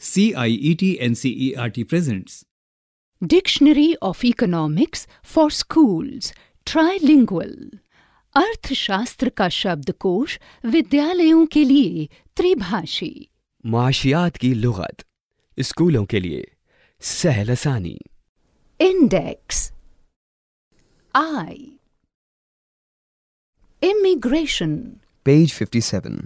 CIET NCERT presents Dictionary of Economics for Schools Trilingual अर्थशास्त्र का शब्दकोश विद्यालयों के लिए त्रिभाषी माशियात की लुगत स्कूलों के लिए सहल आसानी index I immigration page 57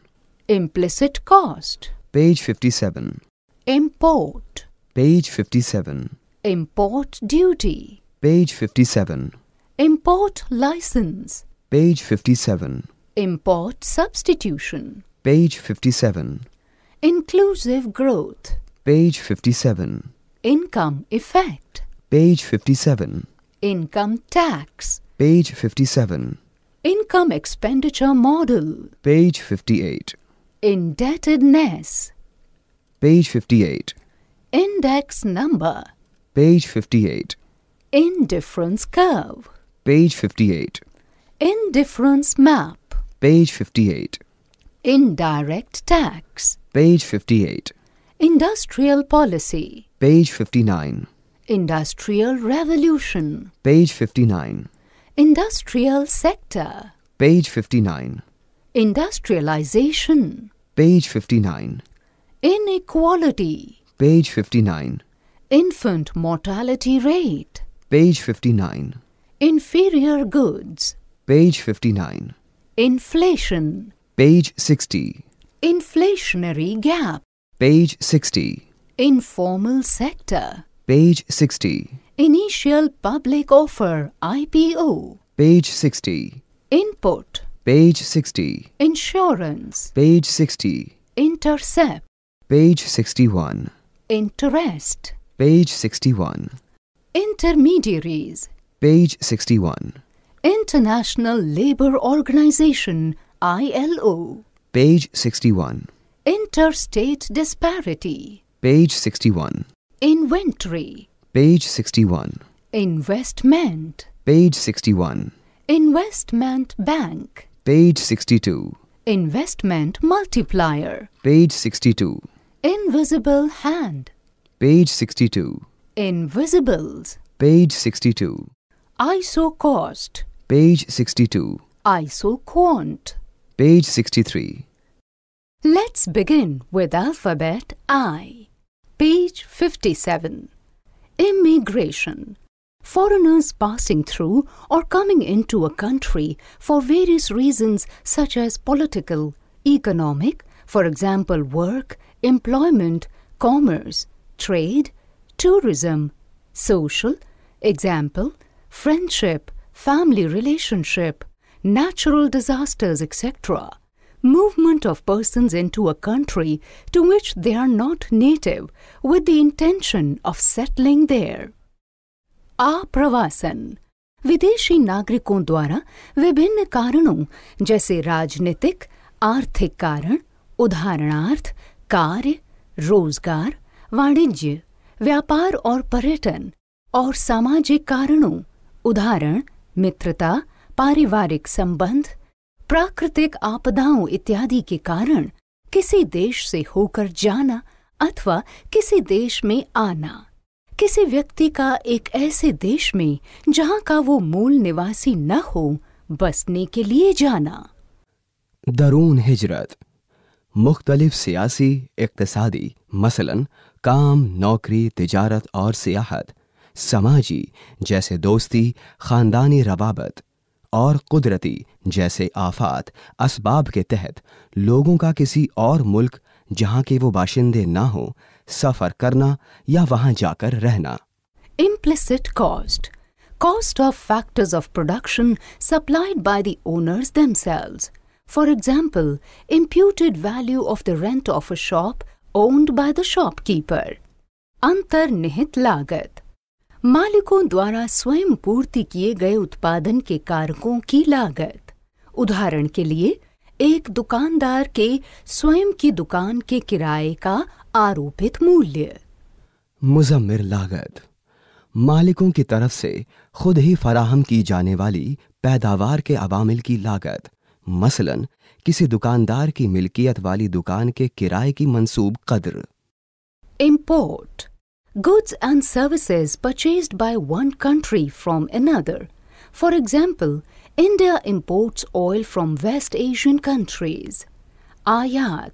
implicit cost page 57 Import. Page 57. Import duty. Page 57. Import license. Page 57. Import substitution. Page 57. Inclusive growth. Page 57. Income effect. Page 57. Income tax. Page 57. Income expenditure model. Page 58. Indebtedness. Page 58. Index number. Page 58. Indifference curve. Page 58. Indifference map. Page 58. Indirect tax. Page 58. Industrial policy. Page 59. Industrial revolution. Page 59. Industrial sector. Page 59. Industrialization. Page 59. Inequality. Page 59. Infant mortality rate. Page 59. Inferior goods. Page 59. Inflation. Page 60. Inflationary gap. Page 60. Informal sector. Page 60. Initial public offer IPO. Page 60. Input. Page 60. Insurance. Page 60. Intercept. Page 61. Interest. Page 61. Intermediaries. Page 61. International Labour Organization, ILO. Page 61. Interstate disparity. Page 61. Inventory. Page 61. Investment. Page 61. Investment bank. Page 62. Investment multiplier. Page 62. Invisible hand. Page 62. Invisibles. Page 62. ISO cost. Page 62. ISO quant. Page 63. Let's begin with alphabet I. Page 57. Immigration. Foreigners passing through or coming into a country for various reasons such as political, economic, for example, work, employment commerce trade tourism social example friendship family relationship natural disasters etc movement of persons into a country to which they are not native with the intention of settling there आप्रवासन विदेशी नागरिकों द्वारा विभिन्न कारणों जैसे राजनीतिक आर्थिक कारण उदाहरणार्थ कार्य, रोज़गार, वाणिज्य, व्यापार और पर्यटन और सामाजिक कारणों, उदाहरण, मित्रता, पारिवारिक संबंध, प्राकृतिक आपदाओं इत्यादि के कारण किसी देश से होकर जाना अथवा किसी देश में आना। किसी व्यक्ति का एक ऐसे देश में जहाँ का वो मूल निवासी न हो, बसने के लिए जाना। दरून हिजरत। मुख्तलिफ़ सियासी इकतसादी, मसलन काम, नौकरी, तिजारत और सियाहत, समाजी जैसे दोस्ती, ख़ानदानी रवाबत और कुदरती जैसे आफात, असबाब के तहत लोगों का किसी और मुल्क जहाँ के वो बाशिंदे ना हो, सफ़र करना या वहाँ जाकर रहना। Implicit cost. Cost of factors of production supplied by the owners themselves. For example, imputed value of the rent of a shop owned by the shopkeeper. अंतर्निहित लागत मालिकों द्वारा स्वयं पूर्ति किए गए उत्पादन के कारकों की लागत। उदाहरण के लिए, एक दुकानदार के स्वयं की दुकान के किराए का आरोपित मूल्य। मुजम्मिर लागत। मालिकों की तरफ़ से खुद ही फराहम की जाने वाली पैदावार के अवामिल की लागत। मसलन, किसी दुकानदार की मिलकियत वाली दुकान के किराए की मंसूब कदर। Import goods and services purchase by one country from another for example India imports oil from West Asian countries आयात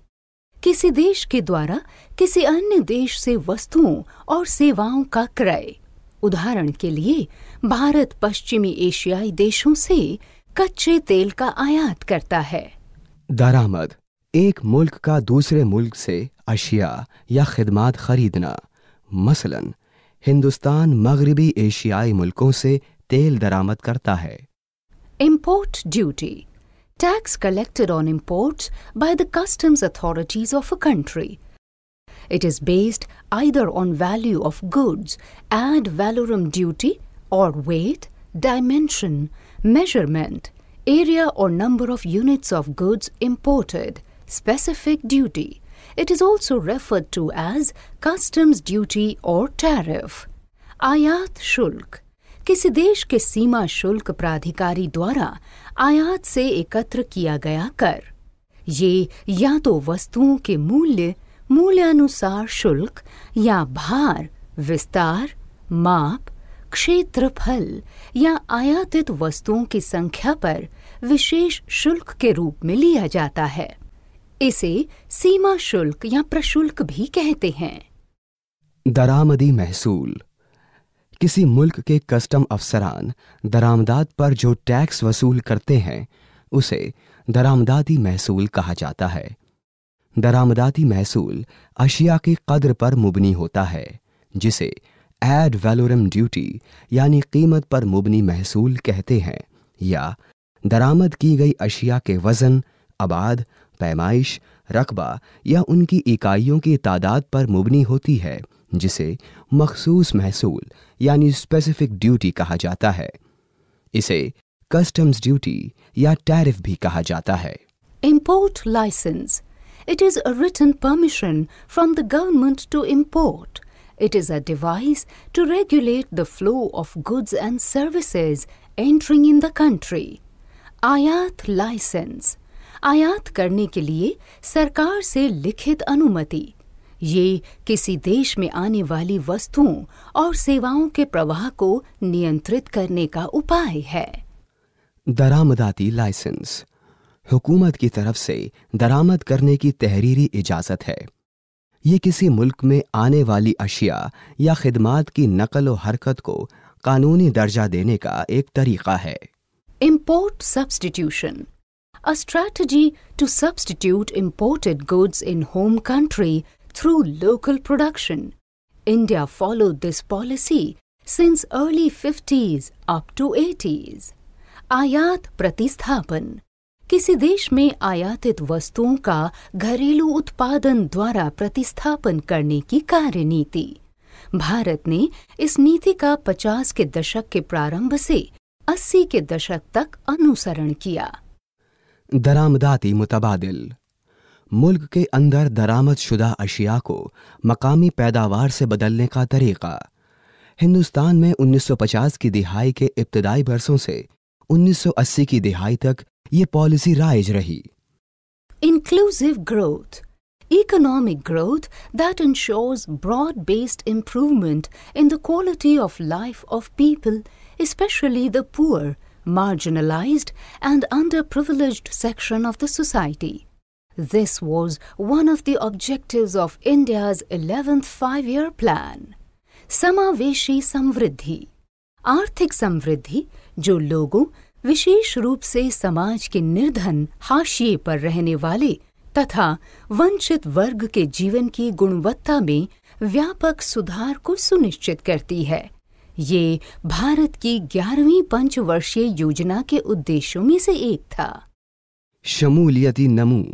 किसी देश के द्वारा किसी अन्य देश से वस्तुओं और सेवाओं का क्रय। उदाहरण के लिए, भारत पश्चिमी एशियाई देशों से कच्चे तेल का आयात करता है। दरामद एक मुल्क का दूसरे मुल्क से अशिया या खदमात खरीदना। मसलन हिंदुस्तान मगरबी एशियाई मुल्कों से तेल दरामद करता है। Import duty tax collected on import by the customs authorities of a country it is based either on value of goods ad valorem duty or weight dimension measurement, area or number of units of goods imported, specific duty. It is also referred to as customs duty or tariff. आयात शुल्क किसी देश के सीमा शुल्क प्राधिकारी द्वारा आयात से एकत्र किया गया कर ये या तो वस्तुओं के मूल्य मूल्यानुसार शुल्क या भार विस्तार माप क्षेत्रफल या आयातित वस्तुओं की संख्या पर विशेष शुल्क के रूप में लिया जाता है। इसे सीमा शुल्क या प्रशुल्क भी कहते हैं। दरामदी महसूल। किसी मुल्क के कस्टम अफसरान दरामदाद पर जो टैक्स वसूल करते हैं, उसे दरामदादी महसूल कहा जाता है। दरामदादी महसूल अशिया की कद्र पर मुबनी होता है, जिसे एड वैलोरम ड्यूटी यानी कीमत पर मुबनी महसूल कहते हैं, या दरामद की गई अशिया के वज़न आबाद पैमाइश, रकबा, या उनकी इकाइयों की तादाद पर मुबनी होती है, जिसे मखसूस महसूल, यानी स्पेसिफिक ड्यूटी कहा जाता है। इसे कस्टम्स ड्यूटी या टैरिफ भी कहा जाता है। Import license it is a written permission from the government to import. It is a device to regulate the flow of goods and services entering in the country. आयात licence आयात करने के लिए सरकार से लिखित अनुमति। ये किसी देश में आने वाली वस्तुओं और सेवाओं के प्रवाह को नियंत्रित करने का उपाय है। दरामदाती लाइसेंस हुकूमत की तरफ़ से दरामद करने की तहरीरी इजाज़त है। ये किसी मुल्क में आने वाली अशिया या खिदमात की नकल व हरकत को कानूनी दर्जा देने का एक तरीका है। Import substitution a strategy to substitute imported goods in home country through local production India follow this policy since early fifties up to eighties आयात प्रतिस्थापन किसी देश में आयातित वस्तुओं का घरेलू उत्पादन द्वारा प्रतिस्थापन करने की कार्यनीति। भारत ने इस नीति का 50 के दशक के प्रारंभ से 80 के दशक तक अनुसरण किया। दरामदाती मुतबादिल। मुल्क के अंदर दरामद शुदा अशिया को मकामी पैदावार से बदलने का तरीक़ा। हिंदुस्तान में 1950 की दिहाई के इब्तदाई बरसों से 1980 की दिहाई तक ये पॉलिसी राइज रही Inclusive growth. Economic growth that ensures broad based improvement in the quality of life of people, especially the poor, marginalized, and underprivileged section of the society. This was one of the objectives of India's 11th five year plan. समावेशी समृद्धि आर्थिक समृद्धि जो लोगों विशेष रूप से समाज के निर्धन, हाशिए पर रहने वाले तथा वंचित वर्ग के जीवन की गुणवत्ता में व्यापक सुधार को सुनिश्चित करती है। ये भारत की ग्यारहवीं पंचवर्षीय योजना के उद्देश्यों में से एक था। शमूलियती नमू।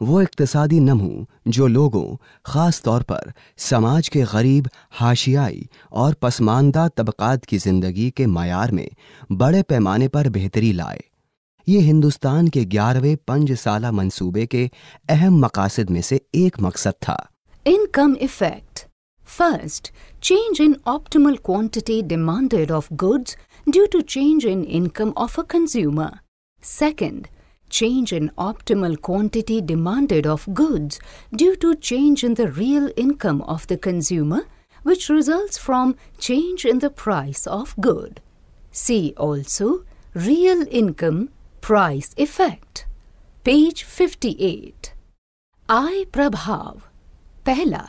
वो इक्तसादी नमू जो लोगों ख़ास तौर पर समाज के गरीब हाशियाई और पसमानदा तबकात की ज़िंदगी के मैार में बड़े पैमाने पर बेहतरी लाए। ये हिंदुस्तान के ग्यारहवें पंज साला मंसूबे के अहम मकासद में से एक मकसद था। Income effect. First change in optimal quantity demanded of goods due to change in income of a consumer. Second, change in optimal quantity demanded of goods due to change in the real income of the consumer, which results from change in the price of good. See also real income price effect. Page 58. आय प्रभाव पहला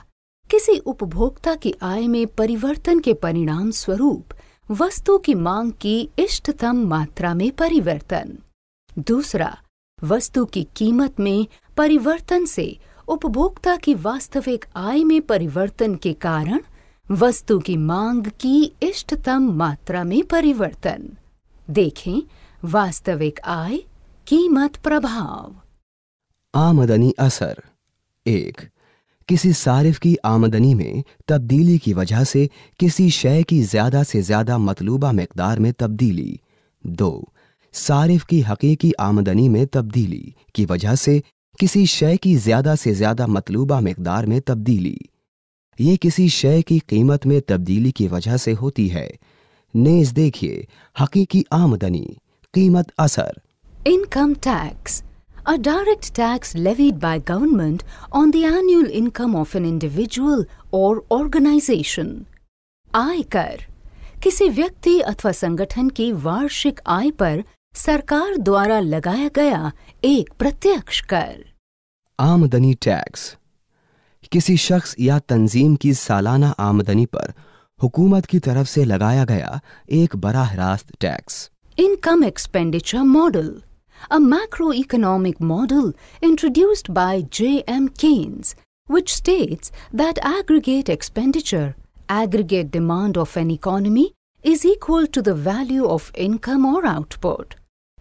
किसी उपभोक्ता की आय में परिवर्तन के परिणाम स्वरूप वस्तु की मांग की इष्टतम मात्रा में परिवर्तन दूसरा वस्तु की कीमत में परिवर्तन से, उपभोक्ता की वास्तविक आय में परिवर्तन के कारण, वस्तु की मांग की इष्टतम मात्रा में परिवर्तन। देखें, वास्तविक आय, कीमत प्रभाव। आमदनी असर। एक, किसी सारिफ की आमदनी में तब्दीली की वजह से किसी शय की ज़्यादा से ज़्यादा मतलूबा मकदार में तब्दीली। दो सारिफ की हकीकी आमदनी में तब्दीली की वजह से किसी शय की ज़्यादा से ज़्यादा मतलूबा मकदार में तब्दीली। ये किसी शय की कीमत में तब्दीली की वजह से होती है। नेज देखिए हकीकी आमदनी कीमत असर। Income tax, a direct tax levied by government on the annual income of an individual or organization. आयकर किसी व्यक्ति अथवा संगठन की वार्षिक आय पर सरकार द्वारा लगाया गया एक प्रत्यक्ष कर। आमदनी टैक्स। किसी शख्स या तंजीम की सालाना आमदनी पर हुकूमत की तरफ़ से लगाया गया एक बराह रास्त tax. Income expenditure model. A macro economic model introduced by J M Keynes which states that aggregate expenditure aggregate demand of an economy is equal to the value of income or output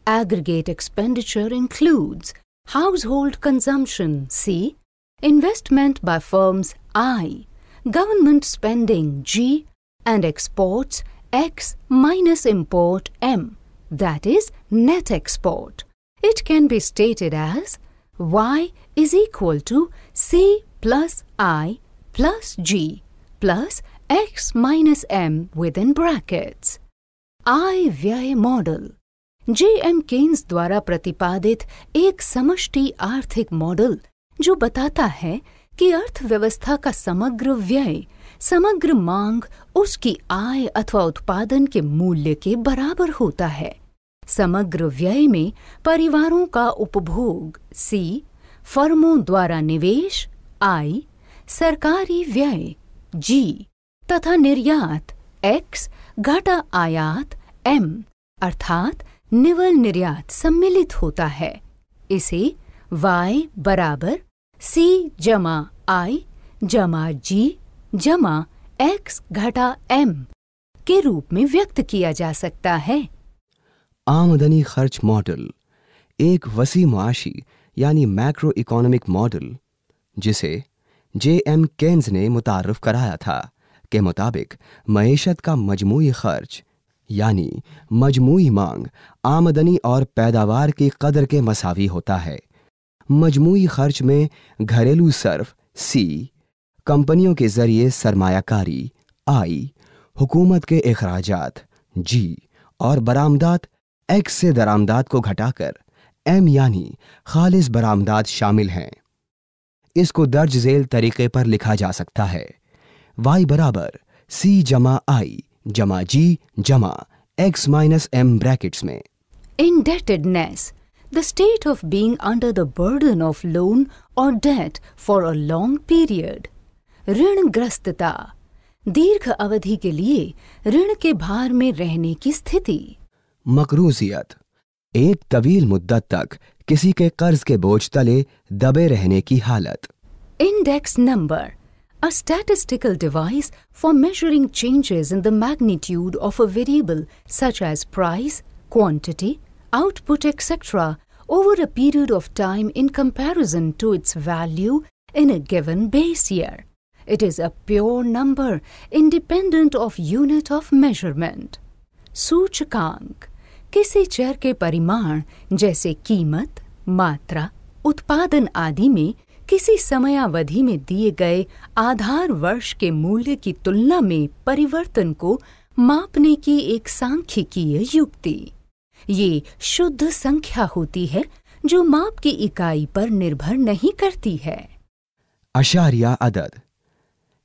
Aggregate expenditure includes household consumption C, investment by firms I, government spending G, and exports X minus import M, that is net export. It can be stated as Y is equal to C plus I plus G plus X minus M within brackets. I-VI model J M Keynes द्वारा प्रतिपादित एक समष्टि आर्थिक model, जो बताता है कि अर्थव्यवस्था का समग्र व्यय, समग्र मांग, उसकी आय अथवा उत्पादन के मूल्य के बराबर होता है। समग्र व्यय में परिवारों का उपभोग, सी, फर्मों द्वारा निवेश, आई, सरकारी व्यय, जी, तथा निर्यात, एक्स, घटा आयात, एम, अर्थात निवल निर्यात सम्मिलित होता है। इसे y बराबर c जमा i जमा g जमा x घटा m के रूप में व्यक्त किया जा सकता है। आमदनी खर्च मॉडल, एक वसी मुआशी यानी मैक्रो इकोनॉमिक मॉडल, जिसे जे एम केन्स ने मुतारफ कराया था, के मुताबिक मईशत का मजमू खर्च यानी मजमूई मांग आमदनी और पैदावार की कदर के मसावी होता है। मजमूई खर्च में घरेलू सर्फ सी कंपनियों के ज़रिए सरमायाकारी आई हुकूमत के अखराज जी और बरामदात एक्स से दरामदात को घटाकर एम यानी खालिस बरामदात शामिल हैं। इसको दर्ज झेल तरीके पर लिखा जा सकता है। वाई बराबर सी जमा आई जमा जी जमा एक्स माइनस एम ब्रैकेट्स में। Indebtedness, the state of being under the burden of loan or debt for a long period. ऋणग्रस्तता दीर्घ अवधि के लिए ऋण के भार में रहने की स्थिति। मकरूजियत एक तवील मुद्दत तक किसी के कर्ज के बोझ तले दबे रहने की हालत। Index number, a statistical device for measuring changes in the magnitude of a variable such as price, quantity, output, etc. over a period of time in comparison to its value in a given base year. It is a pure number independent of unit of measurement. सूचकांक किसी चर के परिमाण जैसे कीमत मात्रा उत्पादन आदि में किसी समयावधि में दिए गए आधार वर्ष के मूल्य की तुलना में परिवर्तन को मापने की एक सांख्यिकीय युक्ति। ये शुद्ध संख्या होती है, जो माप की इकाई पर निर्भर नहीं करती है। अशारिया अदद।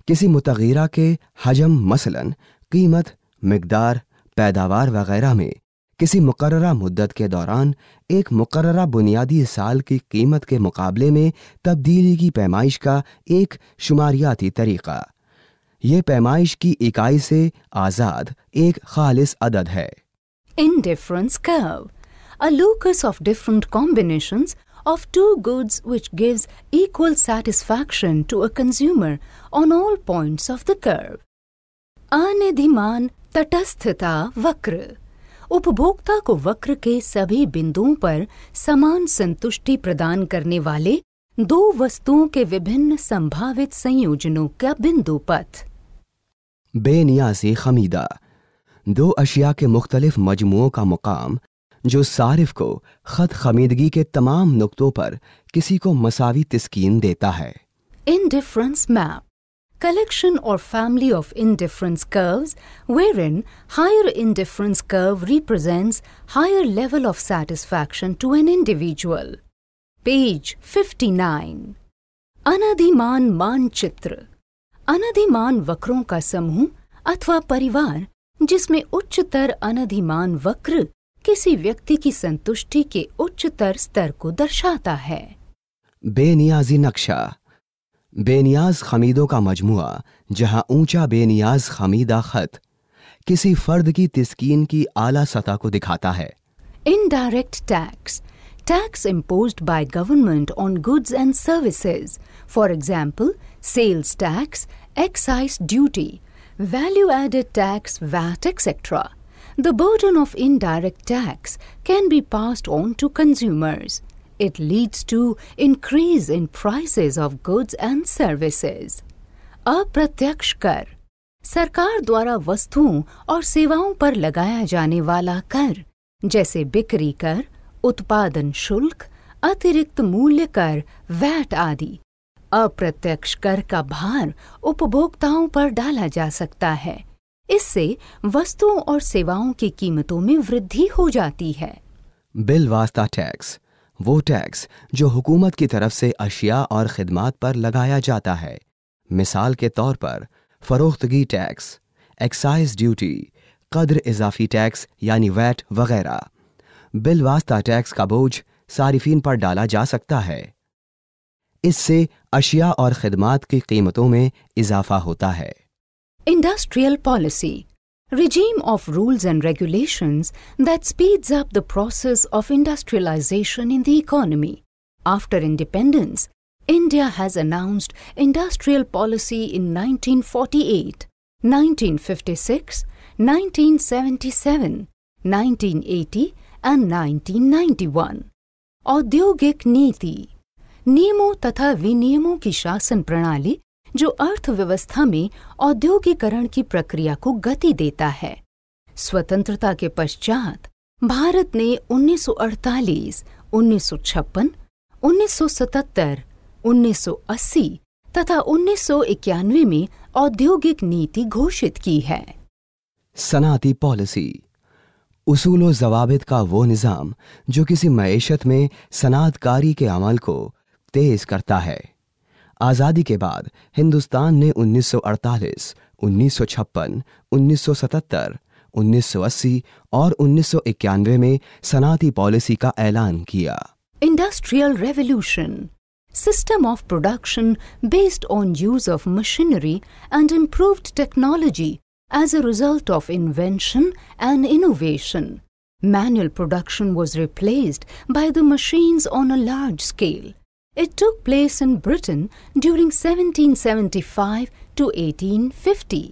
किसी मुतगीरा के हजम मसलन, कीमत, मकदार, पैदावार वगैरह में किसी मुकर मुद्दत के दौरान एक मुकर बुनियादी साल की कीमत के मुकाबले में तब्दीली की पैमाइश का एक शुमारियाती तरीका। यह पैमाइश की इकाई से आज़ाद एक खालिस अदद है। Indifference curve a locus of different combination of two goods which gives equal satisfaction to a consumer on all points of the curve अनिधिमान तटस्थता वक्र उपभोक्ता को वक्र के सभी बिंदुओं पर समान संतुष्टि प्रदान करने वाले दो वस्तुओं के विभिन्न संभावित संयोजनों का बिंदु पथ बेनियाजी खमीदा दो अशिया के मुख्तलिफ़ मजमुओं का मुकाम जो सारिफ को खत खमीदगी के तमाम नुकतों पर किसी को मसावी तस्कीन देता है Indifference map. Collection or family of indifference curves wherein higher indifference curve represents higher level of satisfaction to an individual. Page 59. अनधिमान मानचित्र अनधिमान वक्रों का समूह अथवा परिवार जिसमें उच्चतर अनधिमान वक्र किसी व्यक्ति की संतुष्टि के उच्चतर स्तर को दर्शाता है बेनियाजी नक्शा बेनियाज खमीदों का मजमू जहाँ ऊँचा बेनियाज खमीदा खत किसी फर्द की तस्कीन की आला सतह को दिखाता है। Indirect tax tax impose by government on goods and services for example sales tax excise duty value added tax VAT etcetera the burden of indirect tax can be pass on to consumers It leads to increase in prices of goods and services. अप्रत्यक्ष कर। सरकार द्वारा वस्तुओं और सेवाओं पर लगाया जाने वाला कर, जैसे बिक्री कर, उत्पादन शुल्क, अतिरिक्त मूल्य कर, वैट आदि। अप्रत्यक्ष कर का भार उपभोक्ताओं पर डाला जा सकता है। इससे वस्तुओं और सेवाओं की कीमतों में वृद्धि हो जाती है। बिल वास्ता टैक्स। वो टैक्स जो हुकूमत की तरफ़ से अशिया और खिदमात पर लगाया जाता है। मिसाल के तौर पर, फरोख्तगी टैक्स एक्साइज ड्यूटी कद्र इजाफी टैक्स यानी वैट वगैरह। बिल वास्ता टैक्स का बोझ सारिफिन पर डाला जा सकता है। इससे अशिया और खिदमात की कीमतों में इजाफा होता है। Industrial policy regime of rules and regulations that speeds up the process of industrialization in the economy. After independence, India has announced industrial policy in 1948, 1956, 1977, 1980 and 1991. औद्योगिक नीति नियमों तथा विनियमों की शासन प्रणाली जो अर्थव्यवस्था में औद्योगिकरण की प्रक्रिया को गति देता है। स्वतंत्रता के पश्चात भारत ने 1948, 1956, 1977, 1980 तथा 1991 में औद्योगिक नीति घोषित की है। सनाती पॉलिसी। उसूल जवाबित का वो निज़ाम जो किसी मैशत में सनातकारी के अमल को तेज करता है। आज़ादी के बाद हिंदुस्तान ने 1948, 1956, 1977, 1980 और 1991 में सनाती पॉलिसी का ऐलान किया। Industrial revolution system of production based on use of machinery and improve technology as a result of invention and innovation. Manual production was replaced by the machines on a large scale. It took place in Britain during 1775 to 1850.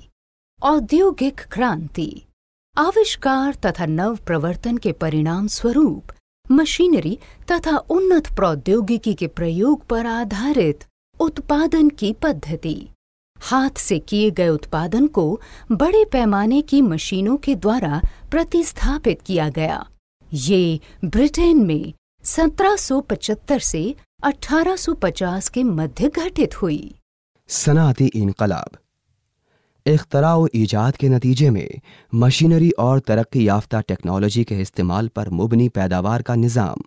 औद्योगिक क्रांति, आविष्कार तथा नव प्रवर्तन के परिणाम स्वरूप machinery तथा उन्नत प्रौद्योगिकी के प्रयोग पर आधारित उत्पादन की पद्धति हाथ से किए गए उत्पादन को बड़े पैमाने की मशीनों के द्वारा प्रतिस्थापित किया गया ये ब्रिटेन में 1775 से 1850 के मध्य घटित हुई। सनाती इनकलाब। इख्तरा ईजाद के नतीजे में मशीनरी और तरक्की याफ्ता टेक्नोलॉजी के इस्तेमाल पर मुबनी पैदावार का निज़ाम।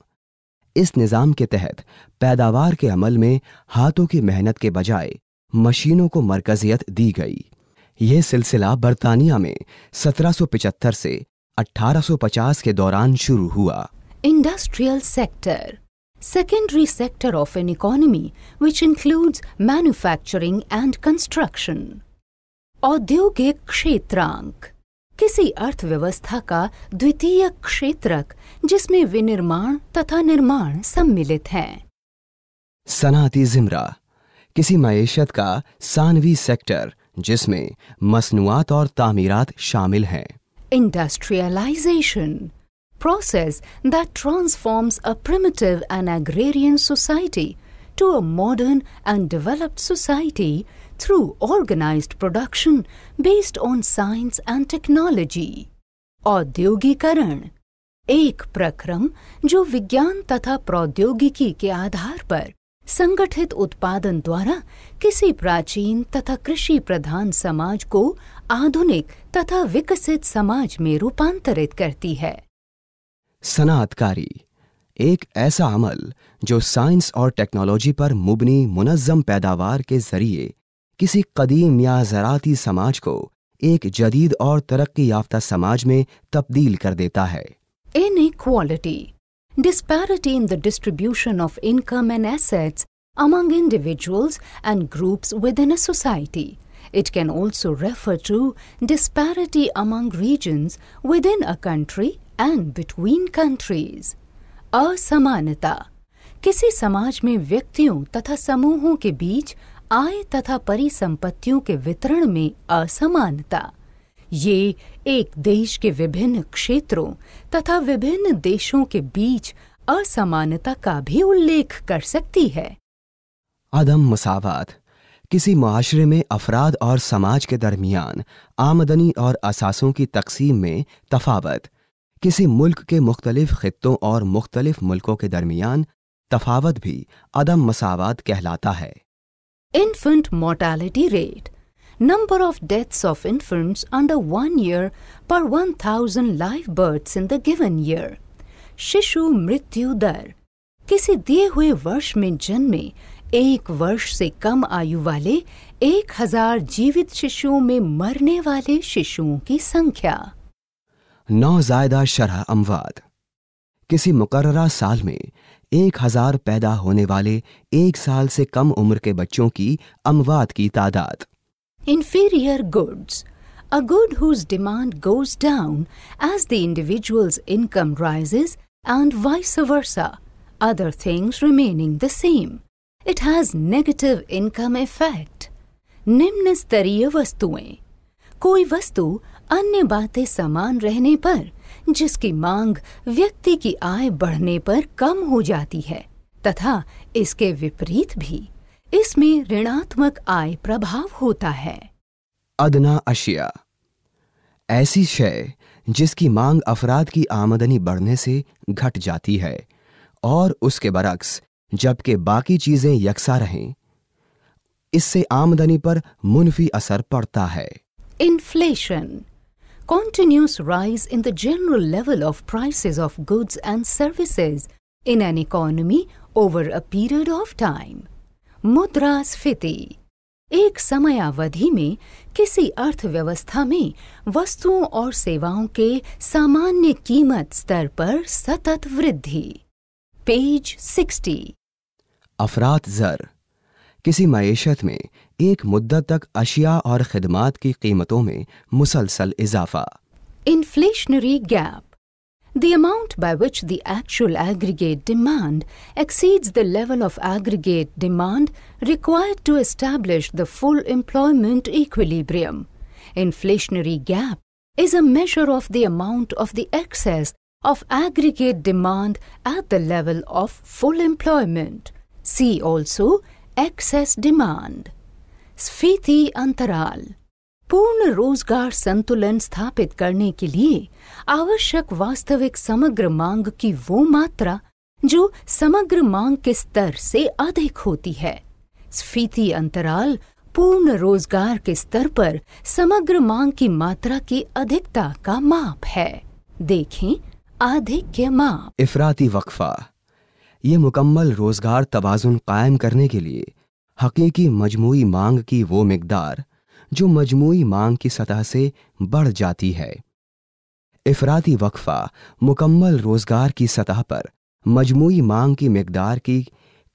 इस निज़ाम के तहत पैदावार के अमल में हाथों की मेहनत के बजाय मशीनों को मरकजियत दी गई। यह सिलसिला बरतानिया में 1775 से 1850 के दौरान शुरू हुआ। industrial sector. Secondary sector of an economy which includes manufacturing and construction. औद्योगिक क्षेत्रांक. किसी अर्थव्यवस्था का द्वितीय क्षेत्रक जिसमें विनिर्माण तथा निर्माण सम्मिलित है। सनाती जिमरा. किसी मयशत का सानवी सेक्टर जिसमें मसनुआत और तामीरात शामिल हैं। Industrialisation process that transforms a primitive and agrarian society to a modern and developed society through organized production based on science and technology औद्योगिकरण एक प्रक्रम जो विज्ञान तथा प्रौद्योगिकी के आधार पर संगठित उत्पादन द्वारा किसी प्राचीन तथा कृषि प्रधान समाज को आधुनिक तथा विकसित समाज में रूपांतरित करती है सनातकारी। एक ऐसा अमल जो साइंस और टेक्नोलॉजी पर मुबनी मुनज़म पैदावार के ज़रिए किसी कदीम या ज़राती समाज को एक जदीद और तरक्की याफ्ता समाज में तब्दील कर देता है। Inequality disparity in the distribution of income and assets among individuals and groups within a society it can also refer to disparity among regions within a country and between countries असमानता। किसी समाज में व्यक्तियों तथा समूहों के बीच आय तथा परिसंपत्तियों के वितरण में असमानता। ये एक देश के विभिन्न क्षेत्रों तथा विभिन्न देशों के बीच असमानता का भी उल्लेख कर सकती है। अदम मसावत। किसी माशरे में अफराद और समाज के दरमियान आमदनी और असासों की तकसीम में तफावत। किसी मुल्क के मुख्तलिफ़ खत्ों और मुख्तलिफ़ मुल्कों के दरमियान तफावत भी अदम मसावत कहलाता है Infant mortality rate. Number of deaths of infants under one year per 1000 live births in the given year. शिशु मृत्यु दर किसी दिए हुए वर्ष में जन्मे, एक वर्ष से कम आयु वाले, एक हज़ार जीवित शिशुओं में मरने वाले शिशुओं की संख्या नौ जायदा शरह अमवाद। किसी मुकर्रा साल में एक हज़ार पैदा होने वाले एक साल से कम उम्र के बच्चों की अमवाद की तादाद। Inferior goods a good whose demand goes down as the individual income rises and vice versa other things remaining the same it has negative income effect निम्न स्तरीय वस्तुएँ कोई वस्तु अन्य बातें समान रहने पर, जिसकी मांग व्यक्ति की आय बढ़ने पर कम हो जाती है, तथा इसके विपरीत भी, इसमें ऋणात्मक आय प्रभाव होता है। अदना अशिया। ऐसी शय जिसकी मांग अफराद की आमदनी बढ़ने से घट जाती है, और उसके बरक्स, जबकि बाकी चीज़ें यकसा रहें, इससे आमदनी पर मुनफी असर पड़ता है। Inflation. Continuous rise in the general level of prices of goods and services in an economy over a period of time. मुद्रास्फीति एक समयावधि में किसी अर्थव्यवस्था में वस्तुओं और सेवाओं के सामान्य कीमत स्तर पर सतत वृद्धि पेज 60 अफरात जर किसी मैशत में एक मुद्दत तक अशिया और खदमात की कीमतों में मुसलसल इजाफा Inflationary gap. The amount by which the actual aggregate demand exceeds the level of aggregate demand required to establish the full employment equilibrium. Inflationary gap is a measure of the amount of the excess of aggregate demand at the level of full employment. See also excess demand. स्फीति अंतराल, पूर्ण रोज़गार संतुलन स्थापित करने के लिए आवश्यक वास्तविक समग्र मांग की वो मात्रा जो समग्र मांग के स्तर से अधिक होती है। स्फीति अंतराल पूर्ण रोज़गार के स्तर पर समग्र मांग की मात्रा की अधिकता का माप है। देखें, आधिक्य माप। इफराती वक्फा, ये मुकम्मल रोज़गार तवाजुन कायम करने के लिए हकीकी मजमूई मांग की वो मकदार, जो मजमूई मांग की सतह से बढ़ जाती है इफराती वक्फा मुकम्मल रोज़गार की सतह पर मजमूई मांग की मकदार की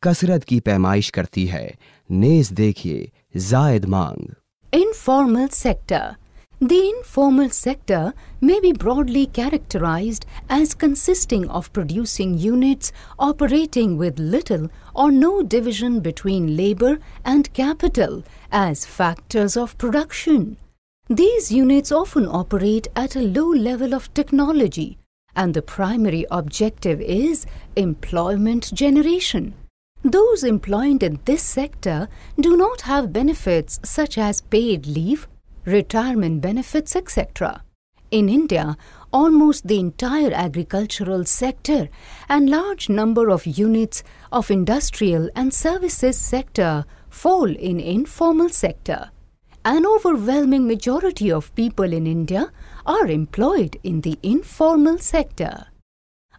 कसरत की पैमाइश करती है नेज देखिए, जायद मांग informal sector. The informal sector may be broadly characterized as consisting of producing units operating with little or no division between labor and capital as factors of production. These units often operate at a low level of technology, and the primary objective is employment generation. Those employed in this sector do not have benefits such as paid leave, retirement benefits, etc. In India, almost the entire agricultural sector and large number of units of industrial and services sector fall in informal sector. An overwhelming majority of people in India are employed in the informal sector.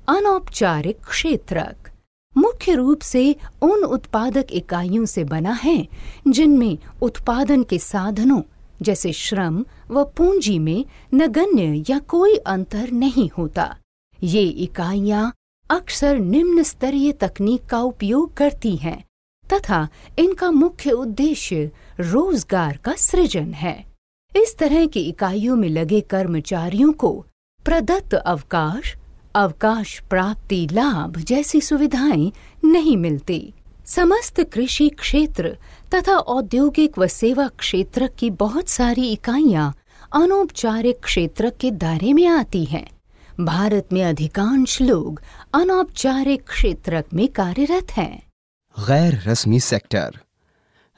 अनौपचारिक क्षेत्रक मुख्य रूप से उन उत्पादक इकाइयों से बना है जिनमें उत्पादन के साधनों जैसे श्रम व पूंजी में नगण्य या कोई अंतर नहीं होता। ये इकाइयाँ अक्सर निम्न स्तरीय तकनीक का उपयोग करती हैं, तथा इनका मुख्य उद्देश्य रोज़गार का सृजन है। इस तरह की इकाइयों में लगे कर्मचारियों को प्रदत्त अवकाश अवकाश प्राप्ति लाभ जैसी सुविधाएँ नहीं मिलती। समस्त कृषि क्षेत्र तथा औद्योगिक व सेवा क्षेत्र की बहुत सारी इकाइयाँ अनौपचारिक क्षेत्र के दायरे में आती हैं। भारत में अधिकांश लोग अनौपचारिक क्षेत्र में कार्यरत हैं। गैर रस्मी सेक्टर।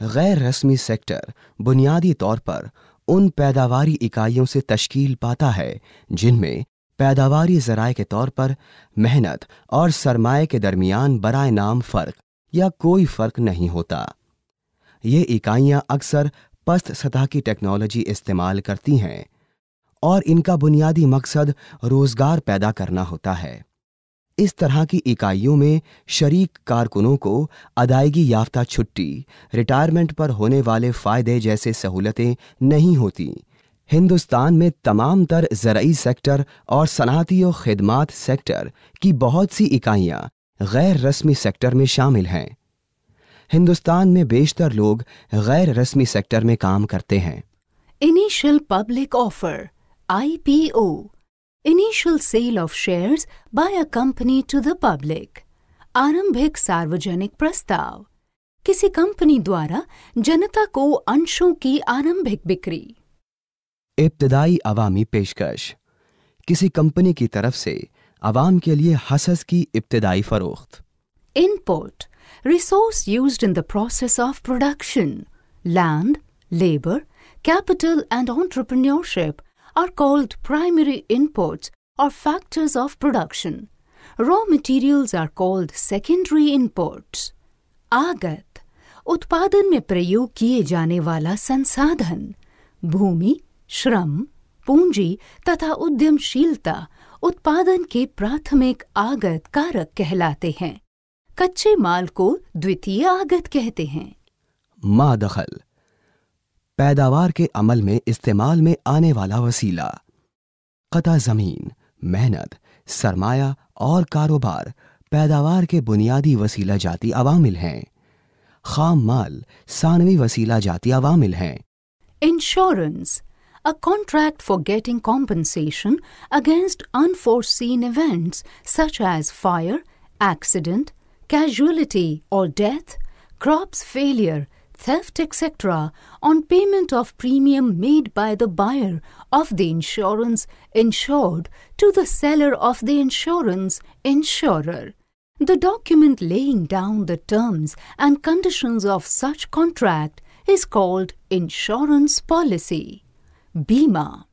गैर रस्मी सेक्टर बुनियादी तौर पर उन पैदावारी इकाइयों से तश्कील पाता है, जिनमें पैदावारी जराए के तौर पर मेहनत और सरमाए के दरमियान बराए नाम फ़र्क या कोई फ़र्क नहीं होता। ये इकाइयाँ अक्सर पस्त सतह की टेक्नोलॉजी इस्तेमाल करती हैं और इनका बुनियादी मकसद रोज़गार पैदा करना होता है। इस तरह की इकाइयों में शरीक कारकुनों को अदायगी याफ्ता छुट्टी, रिटायरमेंट पर होने वाले फ़ायदे जैसे सहूलतें नहीं होती। हिंदुस्तान में तमाम तर ज़रई सेक्टर और सनाती खिदमात सेक्टर की बहुत सी इकाइयाँ गैर रस्मी सेक्टर में शामिल हैं। हिंदुस्तान में बेशतर लोग गैर रस्मी सेक्टर में काम करते हैं। Initial Public Offer IPO initial sale of Shares by a company to the public आरंभिक सार्वजनिक प्रस्ताव। किसी कंपनी द्वारा जनता को अंशों की आरंभिक बिक्री। इब्तदाई अवामी पेशकश। किसी कंपनी की तरफ़ से अवाम के लिए हसस की इब्तदाई फरोख्त। Input Resource used in the process of production. Land, labor, capital, and entrepreneurship are called primary inputs or factors of production. Raw materials are called secondary inputs. आगत उत्पादन में प्रयोग किए जाने वाला संसाधन भूमि श्रम पूंजी तथा उद्यमशीलता उत्पादन के प्राथमिक आगत कारक कहलाते हैं कच्चे माल को द्वितीय आगत कहते हैं। मा दखल पैदावार के अमल में इस्तेमाल में आने वाला वसीला। कता ज़मीन मेहनत सरमाया और कारोबार पैदावार के बुनियादी वसीला जाती अवामिल हैं। खाम माल सानवी वसीला जाती अवामिल हैं। Insurance a contract for getting compensation against unforeseen events such as fire, accident, casualty or death, crops failure, theft, etc., on payment of premium made by the buyer of the insurance insured to the seller of the insurance insurer. The document laying down the terms and conditions of such contract is called insurance policy. बीमा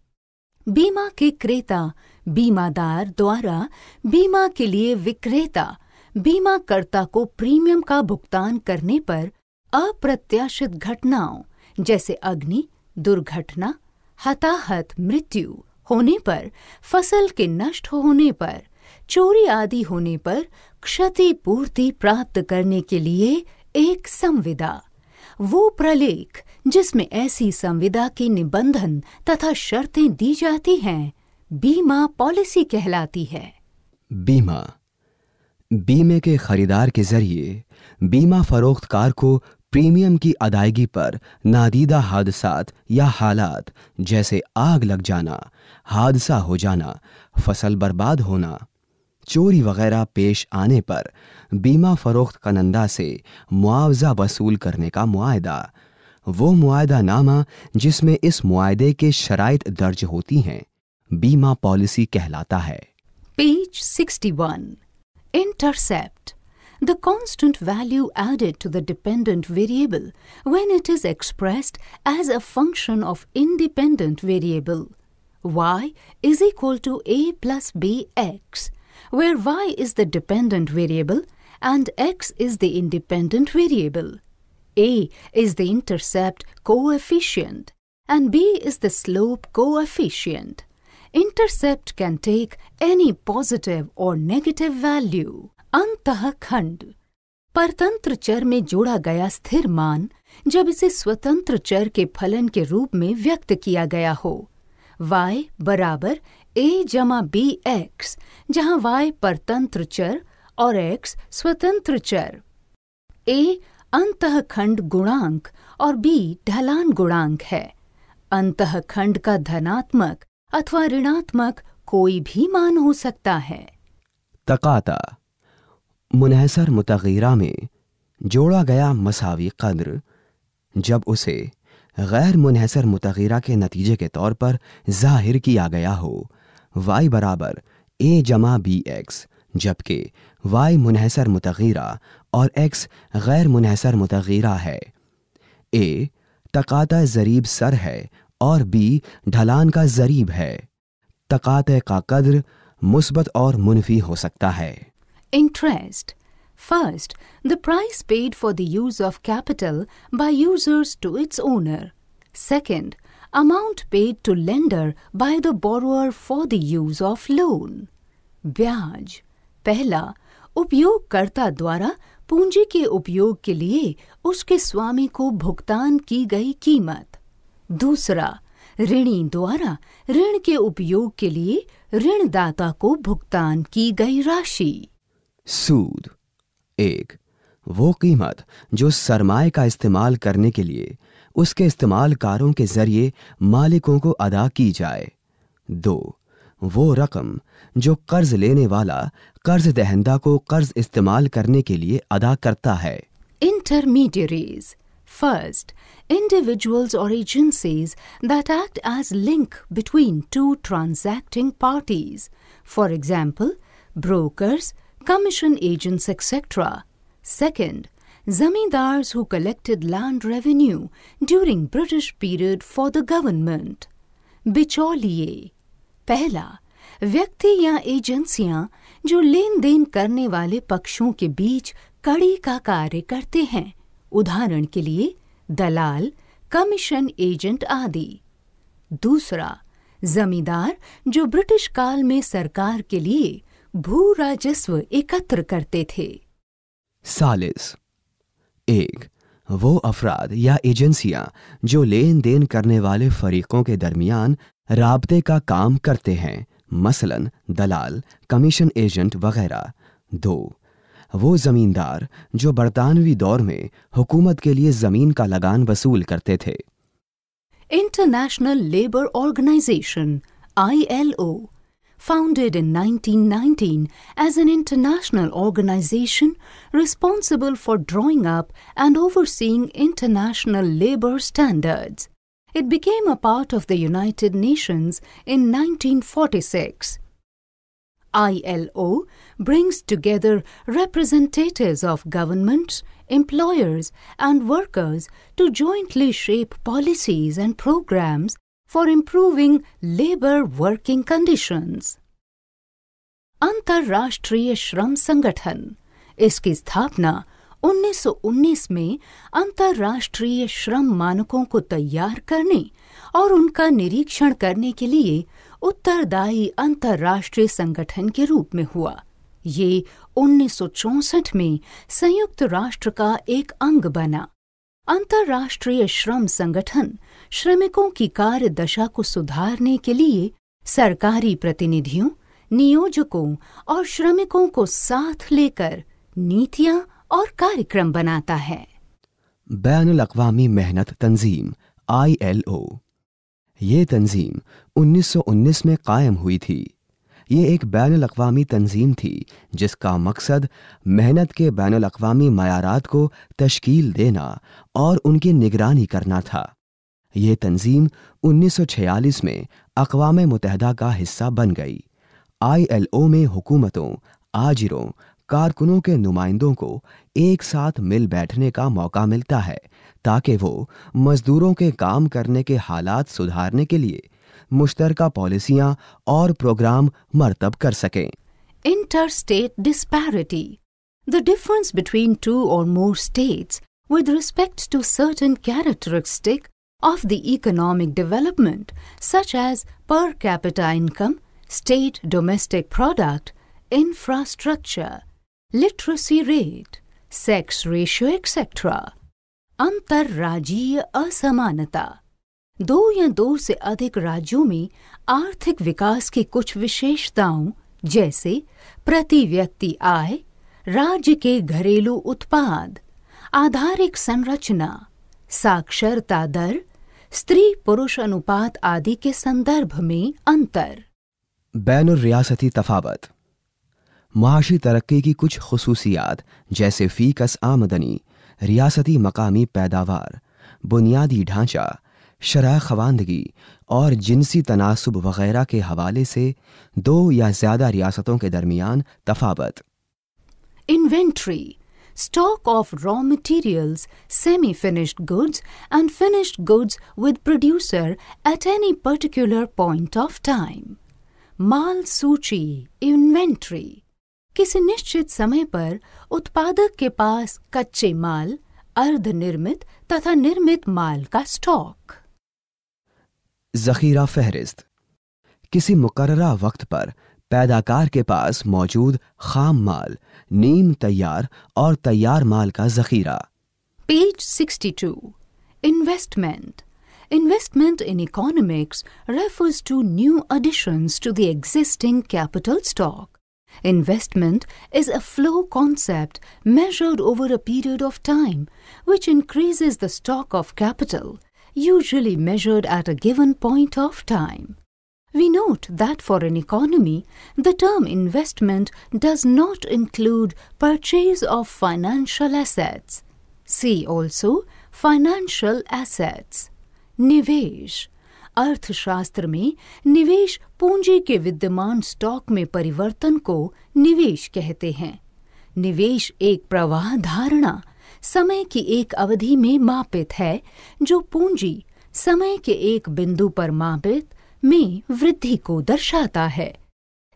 बीमा के क्रेता बीमादार द्वारा बीमा के लिए विक्रेता बीमाकर्ता को प्रीमियम का भुगतान करने पर अप्रत्याशित घटनाओं, जैसे अग्नि, दुर्घटना, हताहत, मृत्यु होने पर, फ़सल के नष्ट होने पर, चोरी आदि होने पर क्षतिपूर्ति प्राप्त करने के लिए एक संविदा। वो प्रलेख, जिसमें ऐसी संविदा के निबंधन तथा शर्तें दी जाती हैं, बीमा पॉलिसी कहलाती है। बीमा बीमे के खरीदार के ज़रिए बीमा फरोख्तकार को प्रीमियम की अदायगी पर नादीदा हादसात या हालात जैसे आग लग जाना, हादसा हो जाना, फ़सल बर्बाद होना, चोरी वगैरह पेश आने पर बीमा फरोख्त कनंदा से मुआवजा वसूल करने का मुआदा वो मुआदा नामा जिसमें इस मुआदे के शराइत दर्ज होती हैं, बीमा पॉलिसी कहलाता है Page 61. Intercept. The constant value added to the dependent variable when it is expressed as a function of independent variable. y is equal to a plus bx, where y is the dependent variable and x is the independent variable. a is the intercept coefficient and b is the slope coefficient. Intercept can take any positive or negative value. अंतः खंड परतंत्र चर में जोड़ा गया स्थिर मान जब इसे स्वतंत्र चर के फलन के रूप में व्यक्त किया गया हो y बराबर a जमा बी एक्स जहाँ y परतंत्र चर और x स्वतंत्र चर a अंतः खंड गुणांक और b ढलान गुणांक है अंतः खंड का धनात्मक अथवा ऋणात्मक कोई भी मान हो सकता है। तकाता। मुनहसर मुतगीरा में जोड़ा गया मसावी कद्र, जब उसे गैर मुनहसर मुतगीरा के नतीजे के तौर पर ज़ाहिर किया गया हो y बराबर ए जमा बी एक्स, जबकि y मुनहसर मुतगीरा और x गैर मुनहसर मुतगीरा है। ए, तकाता जरीब सर है और बी ढलान का जरीब है। तकात का कदर मुस्बत और मुनफी हो सकता है। Interest first the price paid for the use of capital by users to its owner second amount paid to lender by the borrower for the use of loan ब्याज पहला उपयोगकर्ता द्वारा पूंजी के उपयोग के लिए उसके स्वामी को भुगतान की गई कीमत दूसरा ऋणी द्वारा ऋण के उपयोग के लिए ऋणदाता को भुगतान की गई राशि। सूद। एक वो कीमत जो सरमाए का इस्तेमाल करने के लिए उसके इस्तेमालकारों के ज़रिए मालिकों को अदा की जाए। दो वो रकम जो कर्ज लेने वाला कर्ज दहंदा को कर्ज इस्तेमाल करने के लिए अदा करता है। Intermediaries. First, individuals or agencies that act as link between two transacting parties. For example, brokers, commission agents, etc. Second, zamindars who collected land revenue during British period for the government. बिचौलिए पहला व्यक्ति या एजेंसियां जो लेन then करने वाले पक्षों के बीच कड़ी का कार्य करते हैं उदाहरण के लिए दलाल, कमीशन एजेंट आदि। दूसरा, जमींदार जो ब्रिटिश काल में सरकार के लिए भू राजस्व एकत्र करते थे। सालिस। एक, वो अफराद या एजेंसियाँ जो लेन देन करने वाले फरीकों के दरमियान राबते का काम करते हैं, मसलन दलाल, कमीशन एजेंट वगैरह। दो वो जमींदार जो बरतानवी दौर में हुकूमत के लिए ज़मीन का लगान वसूल करते थे International Labour Organization ILO founded in 1919 as an international organization responsible for drawing up and overseeing international labor standards. It became a part of the United Nations in 1946. ILO brings together representatives of governments, employers, and workers to jointly shape policies and programs for improving labor working conditions. अंतर्राष्ट्रीय श्रम संगठन इसकी स्थापना 1919 में अंतर्राष्ट्रीय श्रम मानकों को तैयार करने और उनका निरीक्षण करने के लिए उत्तरदायी अंतर्राष्ट्रीय संगठन के रूप में हुआ। ये 1964 में संयुक्त राष्ट्र का एक अंग बना। अंतर्राष्ट्रीय श्रम संगठन श्रमिकों की कार्य दशा को सुधारने के लिए सरकारी प्रतिनिधियों, नियोजकों और श्रमिकों को साथ लेकर नीतियाँ और कार्यक्रम बनाता है। बैन अवी मेहनत तंजीम, आई एल ओ। ये तंजीम 1919 में कायम हुई थी। ये एक बैन अवी तंजीम थी, जिसका मकसद मेहनत के बैन अवी मैारात को तश्कील देना और उनकी निगरानी करना था। ये तंजीम 1946 में अकवा मुतहदा का हिस्सा बन गई। आईएलओ में हुकूमतों, आजिरों, कारकुनों के नुमाइंदों को एक साथ मिल बैठने का मौका मिलता है, ताकि वो मजदूरों के काम करने के हालात सुधारने के लिए मुश्तर पॉलिसियाँ और प्रोग्राम मरतब कर सकें। Inter state disparity the difference between two or more states with respect to certain characteristic of the economic development such as per capita income state domestic product infrastructure literacy rate sex ratio etcetera अंतर्राज्यीय असमानता दो या दो से अधिक राज्यों में आर्थिक विकास की कुछ विशेषताओं, जैसे प्रति व्यक्ति आय, राज्य के घरेलू उत्पाद आधारिक संरचना, साक्षरता दर, स्त्री पुरुष अनुपात आदि के संदर्भ में अंतर। बैन रियासती तफावत। माशी तरक्की की कुछ खसूसियात, जैसे फ़ीकस आमदनी, रियासती मकामी पैदावार, बुनियादी ढांचा शरह खवानदगी और जिनसी तनासब वगैरह के हवाले से दो या ज़्यादा रियासतों के दरमियान तफावत। Inventory stock of raw materials, semi-finished goods and finished goods with producer at any particular point of time. माल सूची इन्वेंट्री। किसी निश्चित समय पर उत्पादक के पास कच्चे माल अर्धनिर्मित तथा निर्मित माल का स्टॉक। जखीरा फहरिस्त। किसी मुकर्रा वक्त पर पैदाकार के पास मौजूद खाम माल, नीम तैयार और तैयार माल का जखीरा। Page 62 to investment investment in economics refers to new additions to the existing capital stock Investment is a flow concept measured over a period of time, which increases the stock of capital. usually measured at a given point of time. We note that for an economy, the term investment does not include purchase of financial assets. See also financial assets. निवेश अर्थशास्त्र में निवेश पूंजी के विद्यमान stock में परिवर्तन को निवेश कहते हैं निवेश एक प्रवाह धारणा समय की एक अवधि में मापित है, जो पूंजी समय के एक बिंदु पर मापित में वृद्धि को दर्शाता है।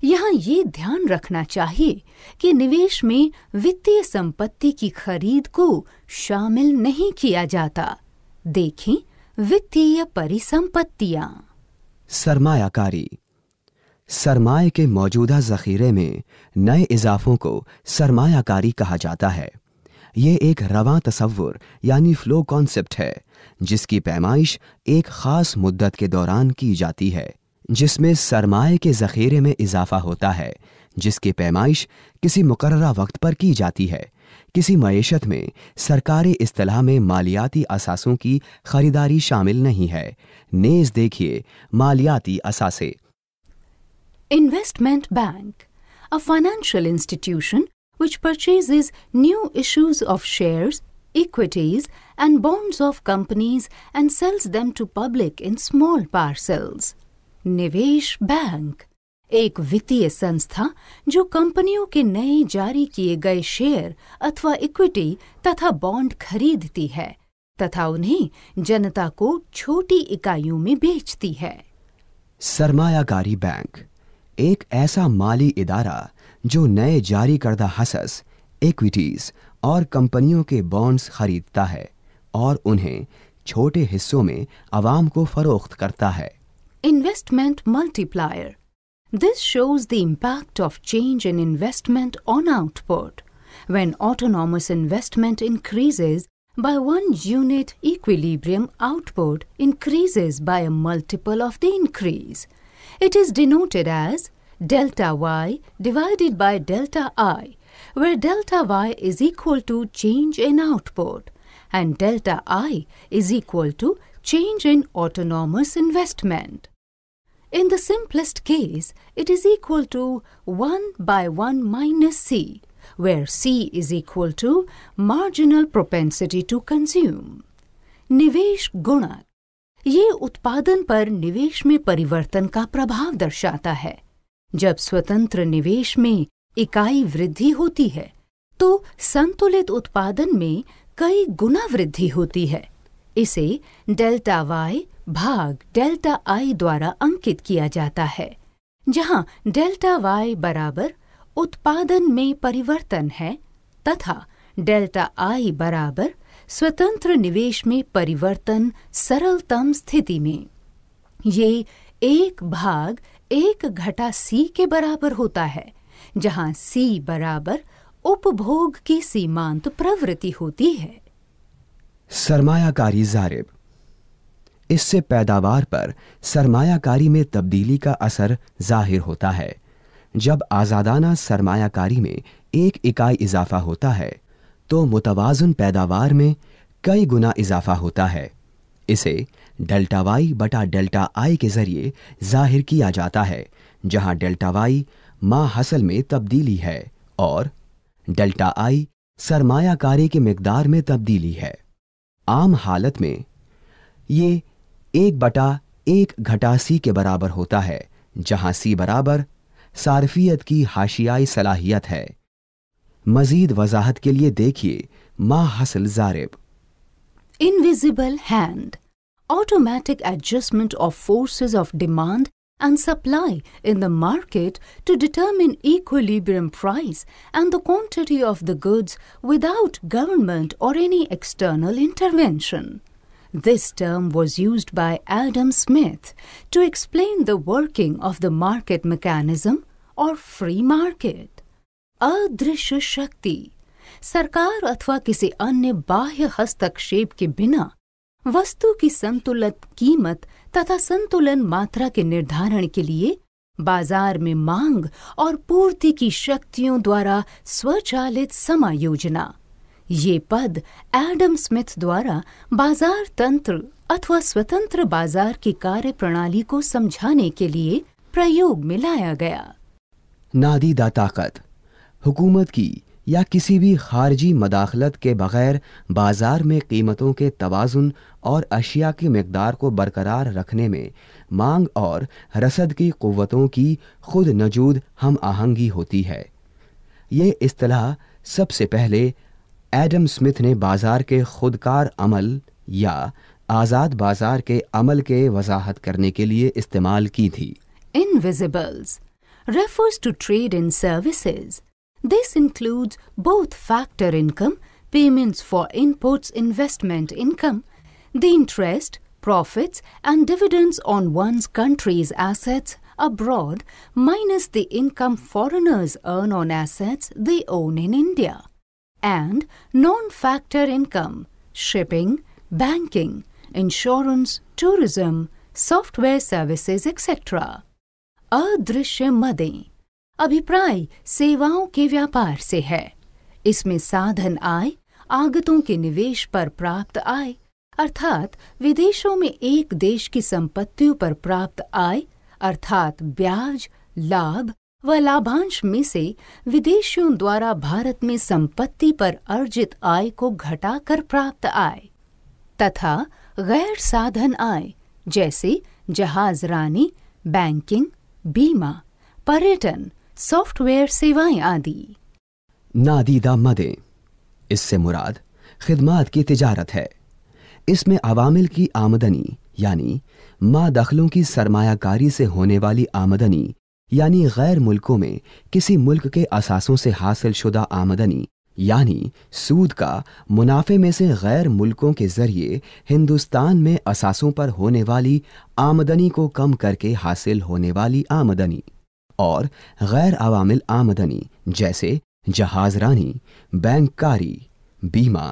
यहाँ ये ध्यान रखना चाहिए कि निवेश में वित्तीय संपत्ति की खरीद को शामिल नहीं किया जाता। देखें वित्तीय परिसंपत्तियाँ। सरमायाकारी। सरमाए के मौजूदा जखीरे में नए इजाफों को सरमायाकारी कहा जाता है। ये एक रवा तस्वुर यानी फ्लो कॉन्सेप्ट है, जिसकी पैमाइश एक ख़ास मुद्दत के दौरान की जाती है, जिसमें सरमाए के ज़ख़ीरे में इजाफा होता है, जिसकी पैमाइश किसी मुकर्रा वक्त पर की जाती है, किसी मीशत में सरकारी असलाह में मालियाती असासों की खरीदारी शामिल नहीं है। नेज देखिए मालियाती असासे। Investment bank a financial institution which purchases new issues of shares, equities, and bonds of companies and sells them to public in small parcels. निवेश बैंक एक वित्तीय संस्था जो कंपनियों के नए जारी किए गए शेयर अथवा इक्विटी तथा बॉन्ड खरीदती है तथा उन्हें जनता को छोटी इकाइयों में बेचती है सरमायाकारी बैंक एक ऐसा माली इदारा जो नए जारी करदा हसस इक्विटीज और कंपनियों के बॉन्ड्स खरीदता है और उन्हें छोटे हिस्सों में आवाम को फरोख्त करता है। Investment multiplier this shows the impact of change in investment on output when autonomous investment increases By one unit, equilibrium output increases by a multiple of the increase. It is denoted as delta y divided by delta i, where delta y is equal to change in output and delta i is equal to change in autonomous investment. In the simplest case, it is equal to 1 by 1 minus C, where C is equal to marginal propensity to consume. निवेश गुणक ये उत्पादन पर निवेश में परिवर्तन का प्रभाव दर्शाता है जब स्वतंत्र निवेश में इकाई वृद्धि होती है तो संतुलित उत्पादन में कई गुना वृद्धि होती है। इसे डेल्टा वाई भाग डेल्टा आई द्वारा अंकित किया जाता है, जहाँ डेल्टा वाई बराबर उत्पादन में परिवर्तन है तथा डेल्टा आई बराबर स्वतंत्र निवेश में परिवर्तन सरलतम स्थिति में। ये एक भाग एक घटा सी के बराबर होता है, जहाँ सी बराबर उपभोग की सीमांत प्रवृत्ति होती है। सरमायाकारी जारिब। इससे पैदावार पर सरमायाकारी में तब्दीली का असर ज़ाहिर होता है। जब आज़ादाना सरमायाकारी में एक इकाई इजाफा होता है तो मुतवाजन पैदावार में कई गुना इजाफा होता है। इसे डेल्टा वाई बटा डेल्टा आई के ज़रिए ज़ाहिर किया जाता है, जहाँ डेल्टा वाई माँ हसल में तब्दीली है और डेल्टा आई सरमायाकारी के मकदार में तब्दीली है। आम हालत में ये एक बटा एक घटा सी के बराबर होता है, जहाँ सी बराबर सार्फियत की हाशियाई सलाहियत है। मजीद वजाहत के लिए देखिए मा हसल जारिब। Invisible hand. Automatic adjustment of forces of demand and supply in the market to determine equilibrium price and the quantity of the goods without government or any external intervention. This term was used by Adam Smith to explain the working of the market mechanism or free market. Adrisha Shakti सरकार अथवा किसी अन्य बाह्य हस्तक्षेप के बिना वस्तु की संतुलित कीमत तथा संतुलन मात्रा के निर्धारण के लिए बाज़ार में मांग और पूर्ति की शक्तियों द्वारा स्वचालित समायोजना। ये पद एडम स्मिथ द्वारा बाज़ार तंत्र अथवा स्वतंत्र बाज़ार की कार्य प्रणाली को समझाने के लिए प्रयोग में लाया गया। नादीदा ताकत, हुकूमत की या किसी भी खारजी मदाखलत के बगैर बाज़ार में कीमतों के तवाज़ुन और अशिया की मकदार को बरकरार रखने में मांग और रसद की क़वतों की खुद नजूद हम आहंगी होती है। ये असलाह सबसे पहले एडम स्मिथ ने बाज़ार के खुदकार अमल या आज़ाद बाज़ार के अमल के वजाहत करने के लिए इस्तेमाल की थी। Invisibles. Refers to trade in services. This includes both factor income, payments for inputs investment income, the interest, profits and dividends on one's country's assets abroad minus the income foreigners earn on assets they own in India and non-factor income, shipping, banking, insurance, tourism, software services, etc. Adrishya Madi अभिप्राय सेवाओं के व्यापार से है। इसमें साधन आय आगतों के निवेश पर प्राप्त आय अर्थात विदेशों में एक देश की संपत्तियों पर प्राप्त आय अर्थात ब्याज, लाभ व लाभांश में से विदेशियों द्वारा भारत में संपत्ति पर अर्जित आय को घटाकर प्राप्त आय तथा गैर साधन आय जैसे जहाज़ रानी, बैंकिंग, बीमा, पर्यटन सॉफ्टवेयर सेवाएँ आदि। नादीदा मदें। इससे मुराद खिदमात की तिजारत है। इसमें अवामिल की आमदनी, यानी मा दखलों की सरमायाकारी से होने वाली आमदनी, यानी गैर मुल्कों में किसी मुल्क के असासों से हासिल शुदा आमदनी, यानी सूद का मुनाफे में से गैर मुल्कों के ज़रिए हिंदुस्तान में असासों पर होने वाली आमदनी को कम करके हासिल होने वाली आमदनी। और गैर अवामिल आमदनी जैसे जहाजरानी बैंककारी बीमा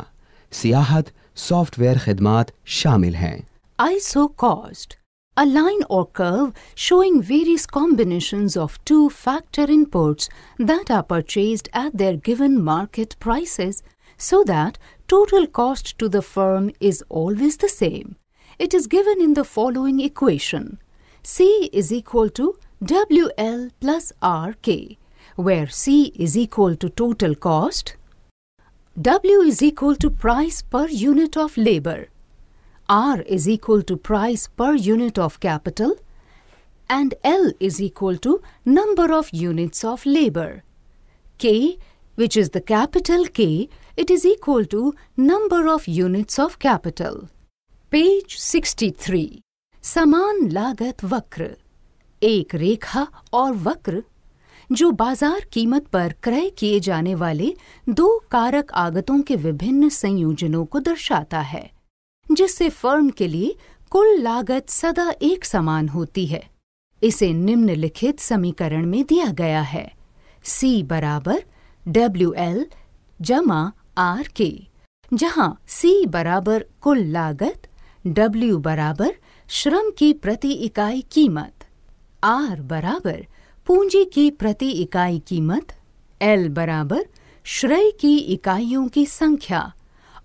सियाहत सॉफ्टवेयर खिदमात शामिल हैं ISO cost, a line or curve showing various combinations of two factor inputs that are purchased at their given market prices so that total cost to the firm is always the same. It is given in the following equation C is equal to WL plus RK, where C is equal to total cost, W is equal to price per unit of labor, R is equal to price per unit of capital, and L is equal to number of units of labor. K, which is the capital K, it is equal to number of units of capital. Page 63. Saman Lagat Vakra. एक रेखा और वक्र, जो बाज़ार कीमत पर क्रय किए जाने वाले दो कारक आगतों के विभिन्न संयोजनों को दर्शाता है, जिससे फर्म के लिए कुल लागत सदा एक समान होती है। इसे निम्नलिखित समीकरण में दिया गया है। C बराबर डब्ल्यू एल जमा आर के जहाँ C बराबर कुल लागत, W बराबर श्रम की प्रति इकाई कीमत। R बराबर पूंजी की प्रति इकाई कीमत, एल बराबर श्रय की इकाइयों की संख्या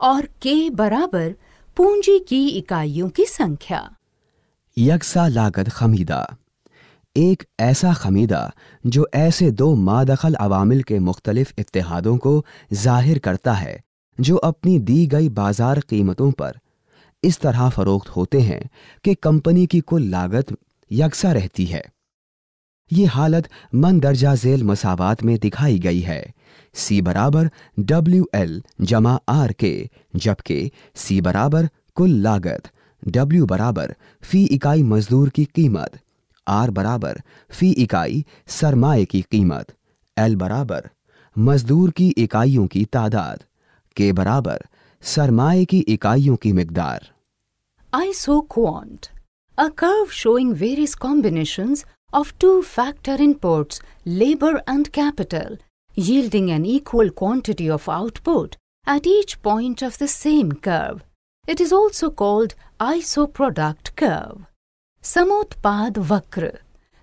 और के बराबर पूंजी की इकाइयों की संख्या। यकसा लागत खमीदा। एक ऐसा खमीदा जो ऐसे दो मादखल अवामिल के मुख्तलिफ़ इतिहादों को ज़ाहिर करता है, जो अपनी दी गई बाज़ार कीमतों पर इस तरह फरोख्त होते हैं कि कंपनी की कुल लागत यकसा रहती है। ये हालत मन दर्जा झेल मसावात में दिखाई गई है। सी बराबर डब्ल्यू एल जमा आर के जबकि सी बराबर कुल लागत डब्ल्यू बराबर फ़ी इकाई मजदूर की कीमत आर बराबर फ़ी इकाई सरमाए की कीमत एल बराबर मजदूर की इकाइयों की तादाद के बराबर सरमाए की इकाइयों की मिकदार। Isoquant, a curve showing various combinations of two factor inputs, labor and capital, yielding an equal quantity of output at each point of the same curve. It is also called isoproduct curve. समोत्पाद वक्र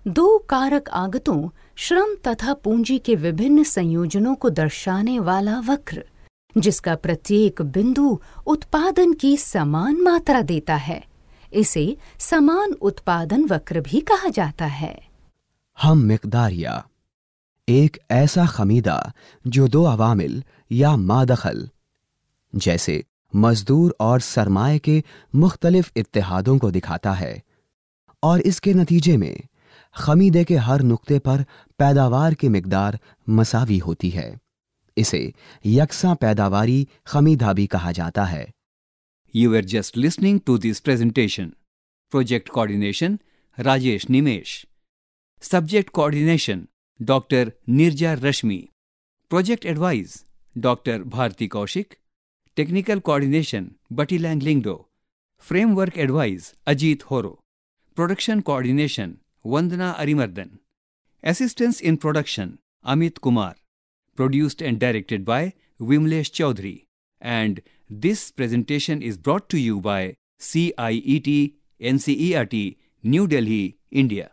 दो कारक आगतों श्रम तथा पूंजी के विभिन्न संयोजनों को दर्शाने वाला वक्र जिसका प्रत्येक बिंदु उत्पादन की समान मात्रा देता है इसे समान उत्पादन वक्र भी कहा जाता है। हम मिकदारिया, एक ऐसा खमीदा जो दो अवामिल या मादखल, जैसे मजदूर और सरमाए के मुख्तलिफ़ इतिहादों को दिखाता है, और इसके नतीजे में खमीदे के हर नुक्ते पर पैदावार की मकदार मसावी होती है। इसे यकसा पैदावारी खमीदा भी कहा जाता है। You were just listening to this presentation. Project coordination Rajesh Nimesh. Subject coordination Dr. Nirja Rashmi. Project advice Dr. Bharti Kaushik. Technical coordination Batilang Lingdo. Framework advice Ajit Horo. Production coordination Vandana Arimardan. Assistance in production Amit Kumar. Produced and directed by Vimlesh Chaudhary. And this presentation is brought to you by CIET NCERT New Delhi, India.